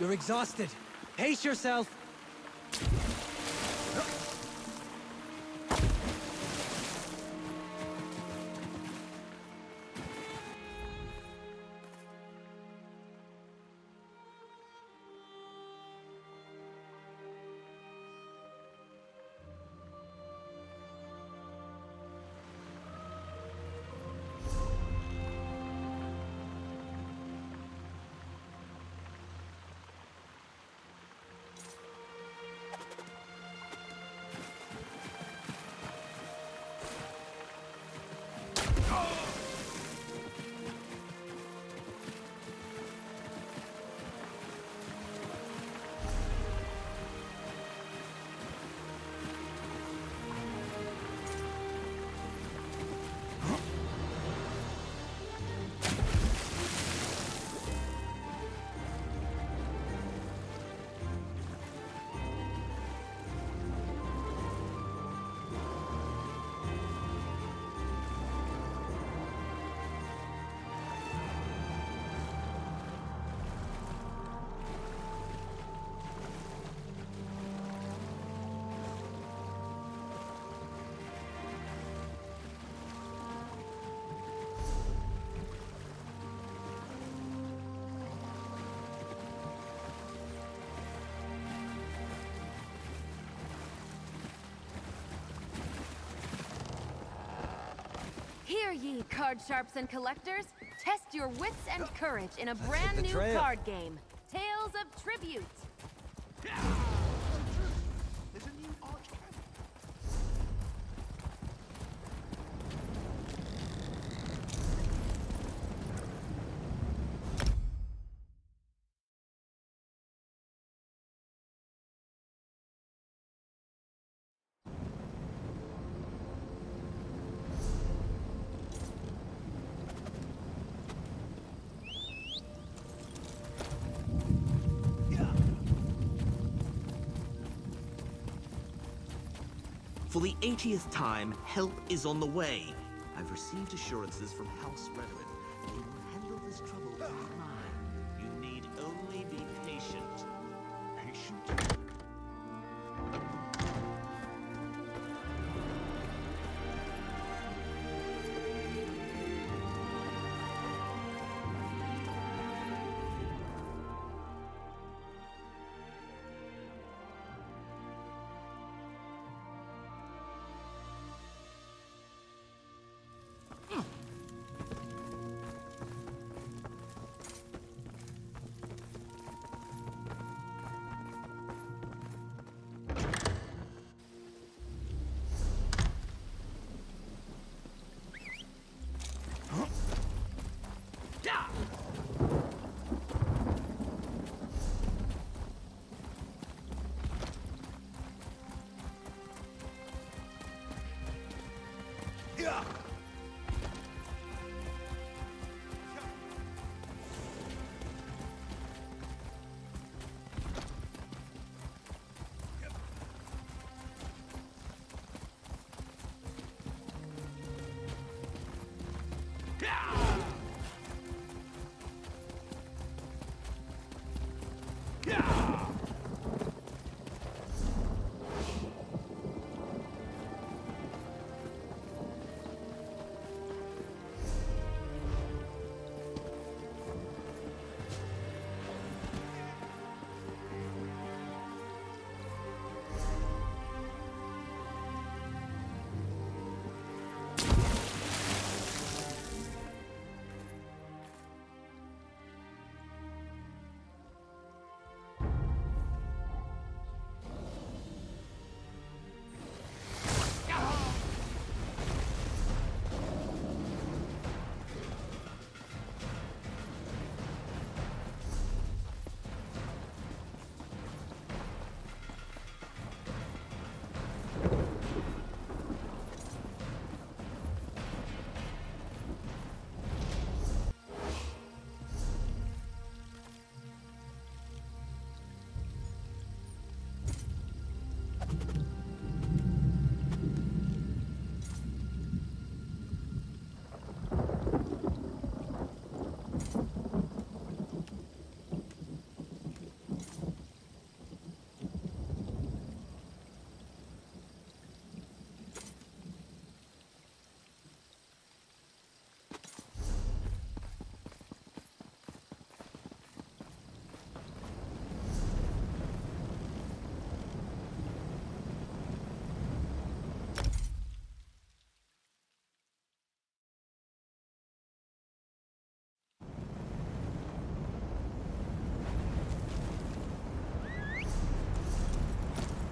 You're exhausted. Pace yourself. Hear ye, card sharps and collectors. Test your wits and courage in a brand new card game. Tales of Tribute. For the 80th time, help is on the way. I've received assurances from House Redoran.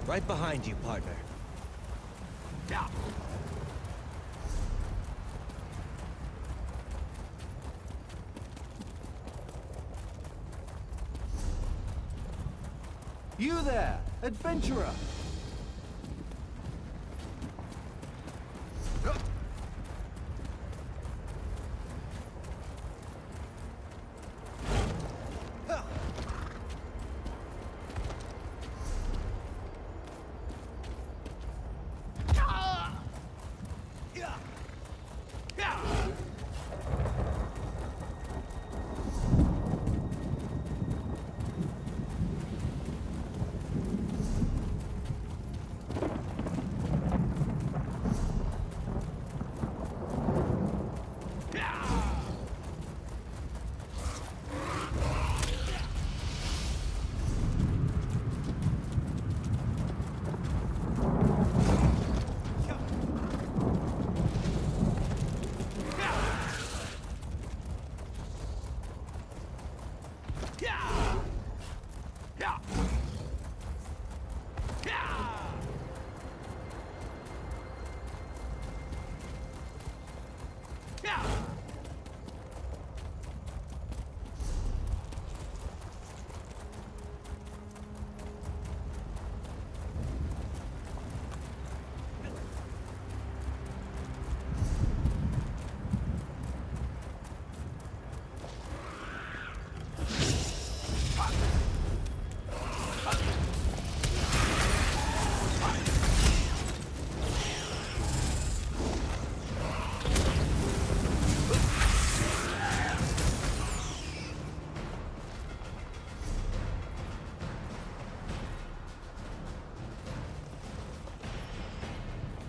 Right behind you, partner. You there, adventurer!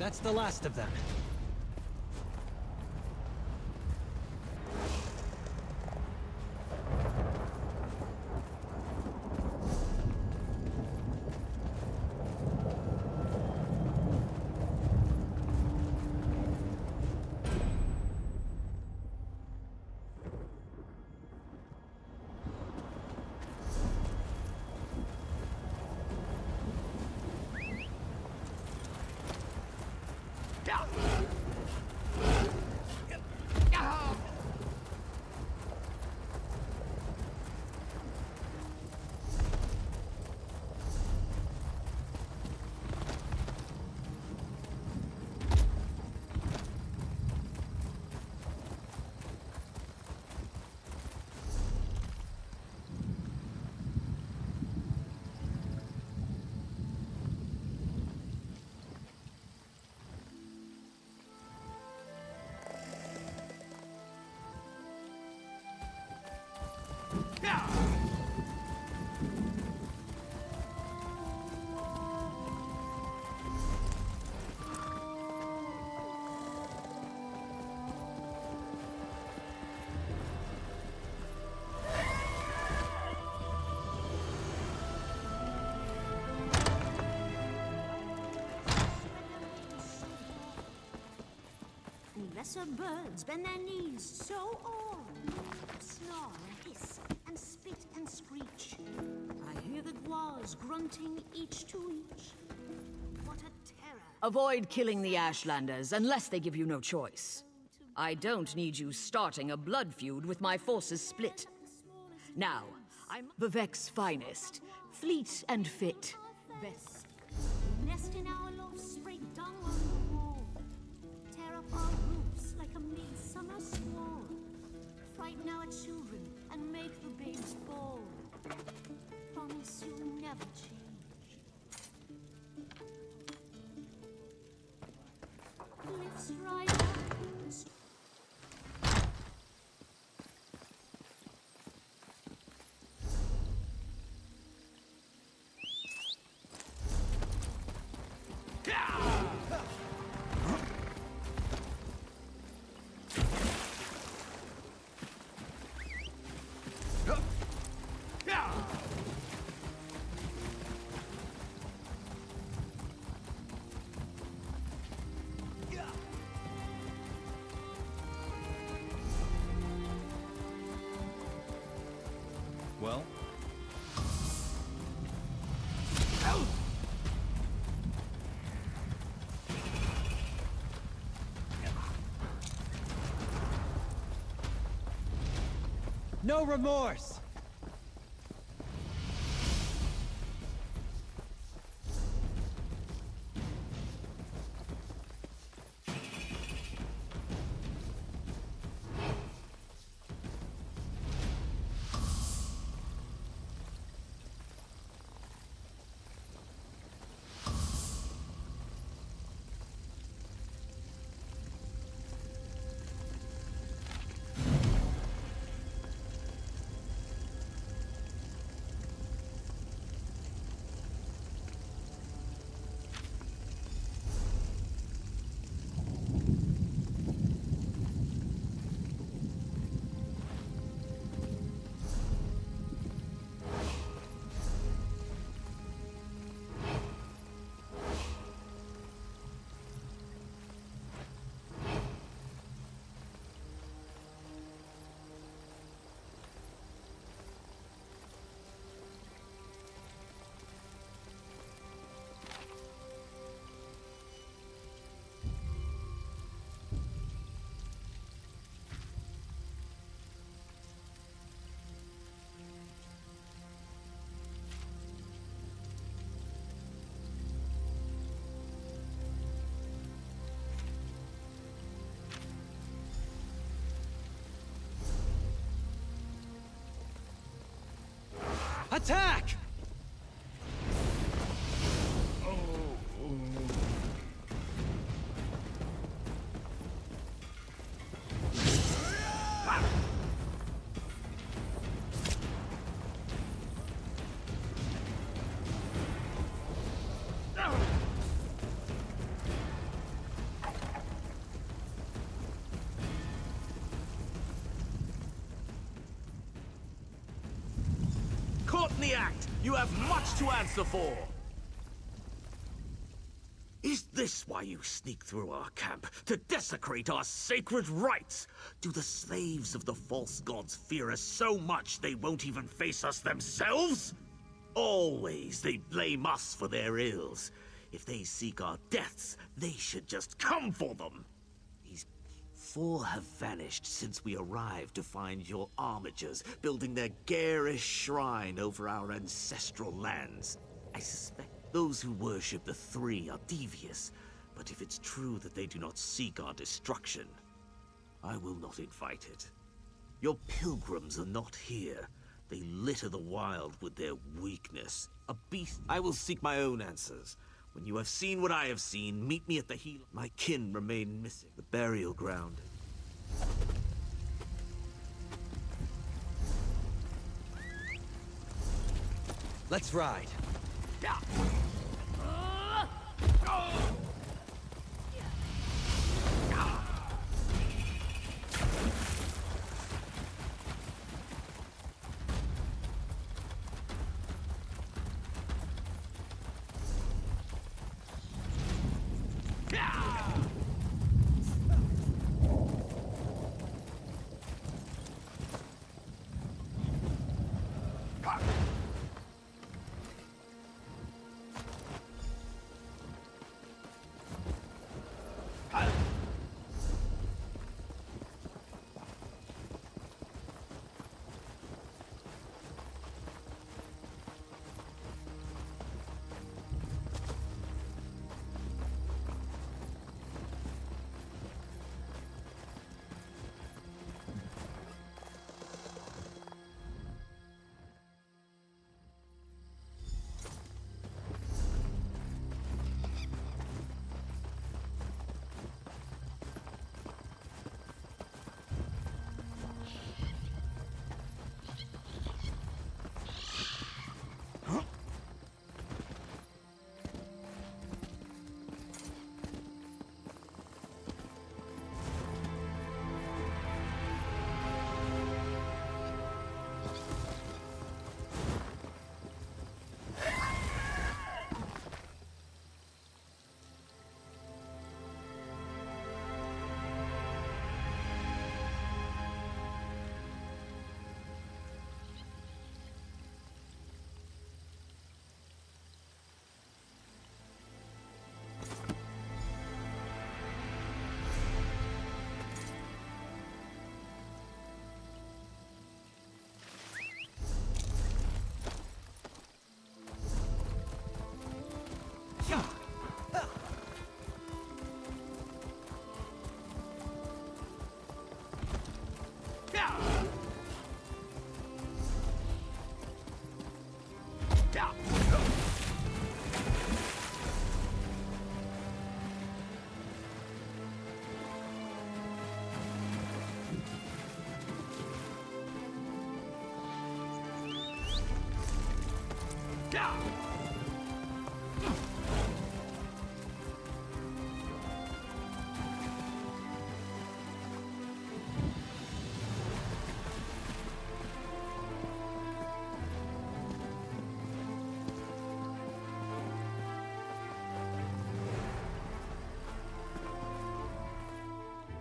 That's the last of them. Lesser birds bend their knees so and and screech. I hear the guars grunting each to each. What a terror! Avoid killing the Ashlanders unless they give you no choice. I don't need you starting a blood feud with my forces split. Now, I'm Vivec's finest, fleet and fit. Best. Nest in our spray dung on the wall. Tear up our roofs like a midsummer squall. Frighten our children and make the babes fall. Promise you'll never change. Cliffs right No remorse! Attack! Caught in the act! You have much to answer for! Is this why you sneak through our camp? To desecrate our sacred rites? Do the slaves of the false gods fear us so much they won't even face us themselves? Always they blame us for their ills. If they seek our deaths, they should just come for them. Four have vanished since we arrived to find your armatures building their garish shrine over our ancestral lands. I suspect those who worship the Three are devious, but if it's true that they do not seek our destruction, I will not invite it. Your pilgrims are not here. They litter the wild with their weakness. A beast. I will seek my own answers. When you have seen what I have seen, meet me at the heel. My kin remain missing. The burial ground. Let's ride.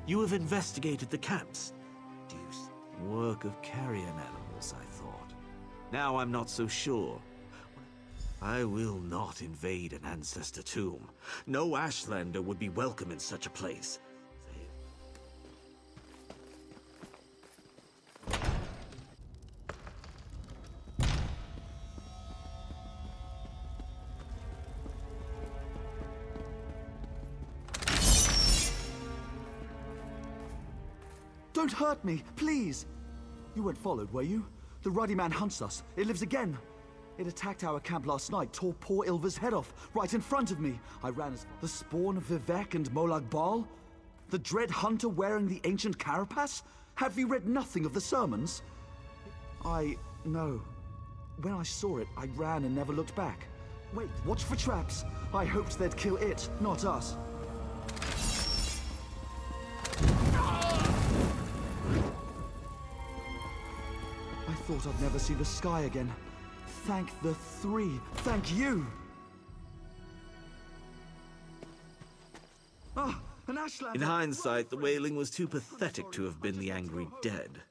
You have investigated the camps. Deuce. Work of carrion animals, I thought. Now I'm not so sure. I will not invade an ancestor tomb. No Ashlander would be welcome in such a place. Don't hurt me, please! You weren't followed, were you? The ruddy man hunts us. It lives again. It attacked our camp last night, tore poor Ilva's head off, right in front of me. I ran as the spawn of Vivec and Molag Bal? The dread hunter wearing the ancient carapace? Have you read nothing of the sermons? I... no. When I saw it, I ran and never looked back. Wait, watch for traps. I hoped they'd kill it, not us. Thought I'd never see the sky again. Thank the three. Thank you. Ah, Ashlander. In hindsight, the wailing was too pathetic to have been the angry dead.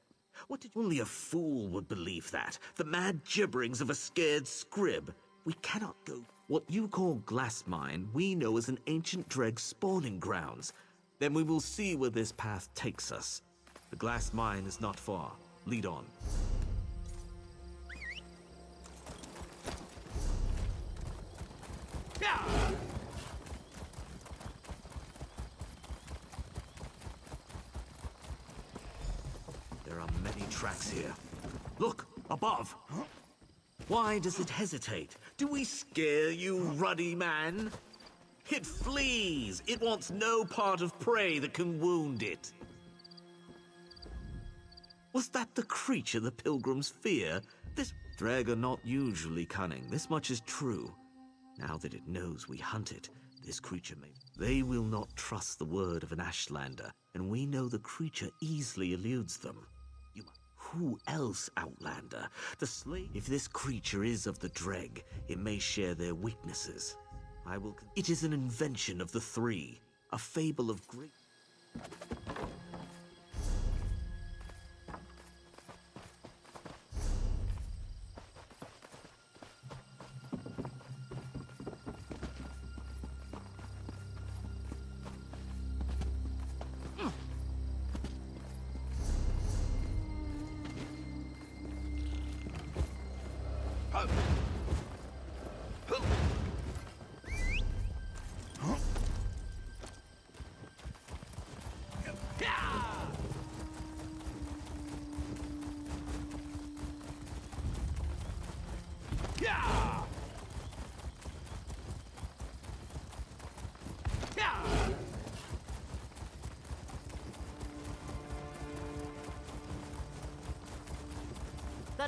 What did only a fool would believe that? The mad gibberings of a scared scrib. We cannot go. What you call glass mine, we know as an ancient dreugh spawning grounds. Then we will see where this path takes us. The glass mine is not far. Lead on. Tracks here. Look, above. Why does it hesitate? Do we scare you, ruddy man? It flees. It wants no part of prey that can wound it. Was that the creature the pilgrims fear? This drag are not usually cunning. This much is true. Now that it knows we hunt it, this creature may... They will not trust the word of an Ashlander, and we know the creature easily eludes them. Who else, Outlander? The slave... If this creature is of the Dreugh, it may share their weaknesses. I will... It is an invention of the Three, a fable of great...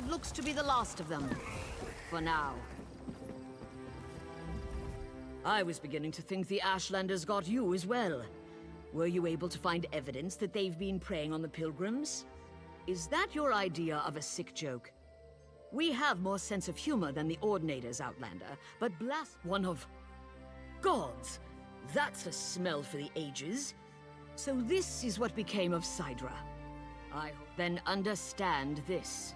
That looks to be the last of them. For now. I was beginning to think the Ashlanders got you as well. Were you able to find evidence that they've been preying on the Pilgrims? Is that your idea of a sick joke? We have more sense of humor than the Ordinators, Outlander, but blast one of... Gods! That's a smell for the ages. So this is what became of Sidra. I then understand this.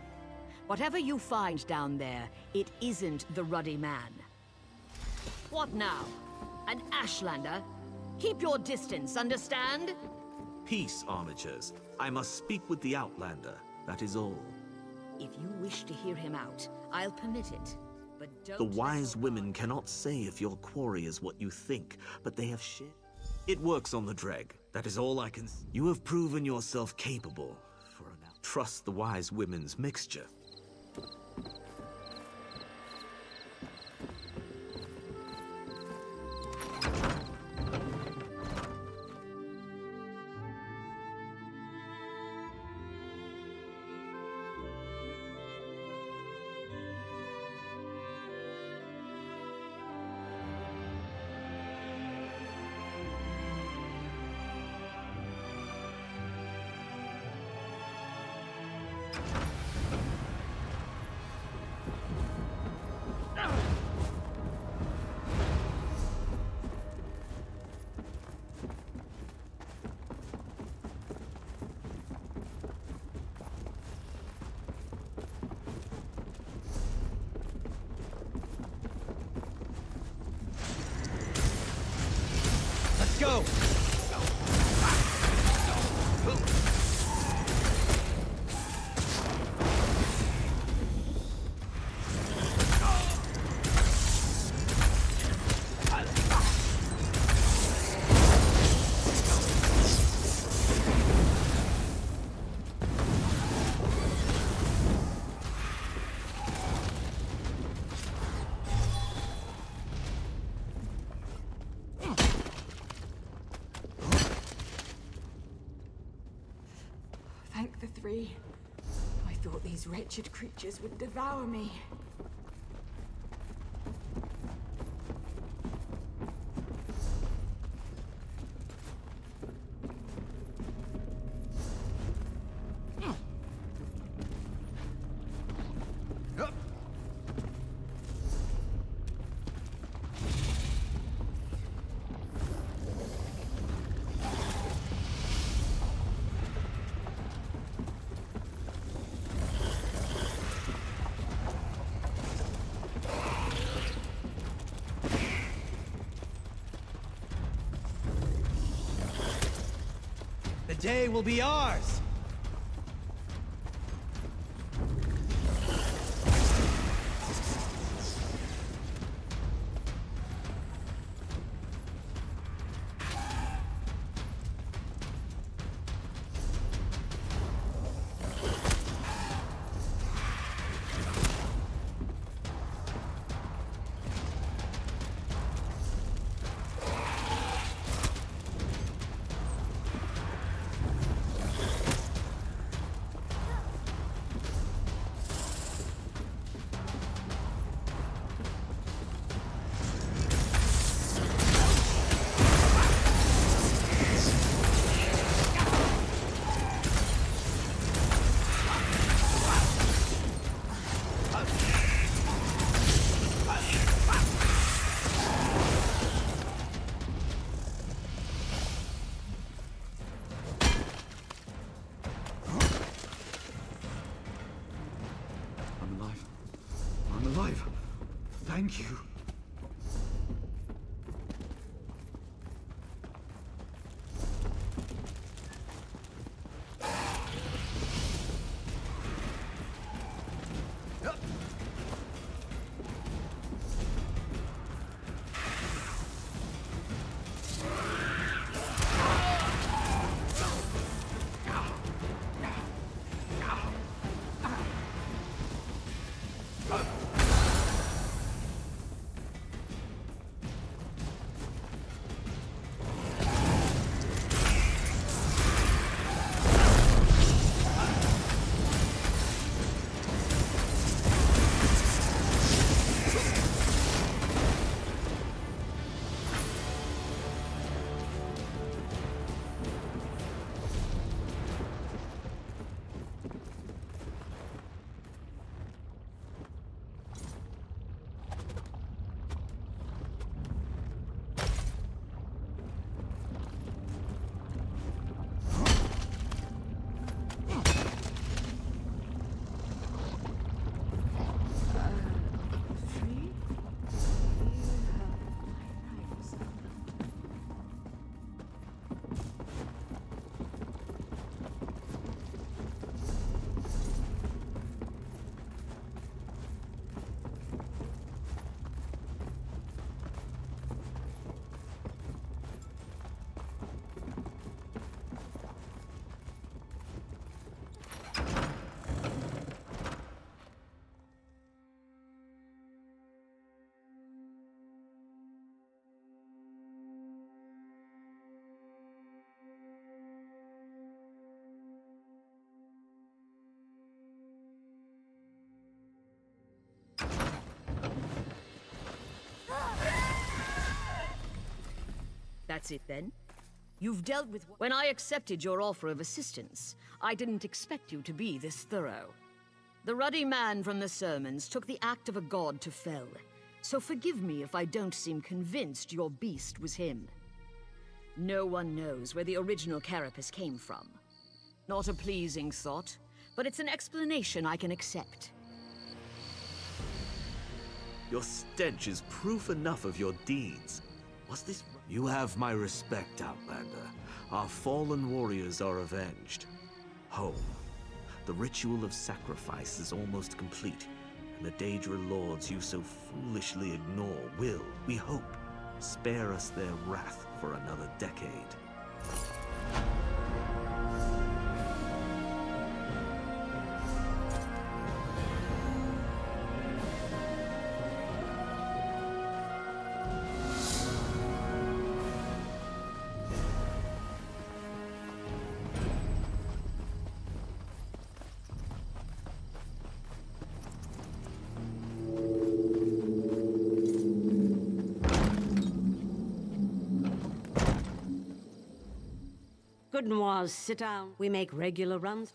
Whatever you find down there, it isn't the Ruddy Man. What now? An Ashlander? Keep your distance, understand? Peace, armatures. I must speak with the Outlander. That is all. If you wish to hear him out, I'll permit it. But don't... The wise women cannot say if your quarry is what you think, but they have shared. It works on the Dreugh. That is all I can. You have proven yourself capable. For now, trust the wise women's mixture. The three. I thought these wretched creatures would devour me. Will be ours! That's it then? You've dealt with. When I accepted your offer of assistance, I didn't expect you to be this thorough. The ruddy man from the sermons took the act of a god to fell. So forgive me if I don't seem convinced your beast was him. No one knows where the original carapace came from. Not a pleasing thought, but it's an explanation I can accept. Your stench is proof enough of your deeds. Was this... You have my respect, Outlander. Our fallen warriors are avenged. Home. The ritual of sacrifice is almost complete, and the Daedra lords you so foolishly ignore will, we hope, spare us their wrath for another decade. Noirs, sit down. We make regular runs.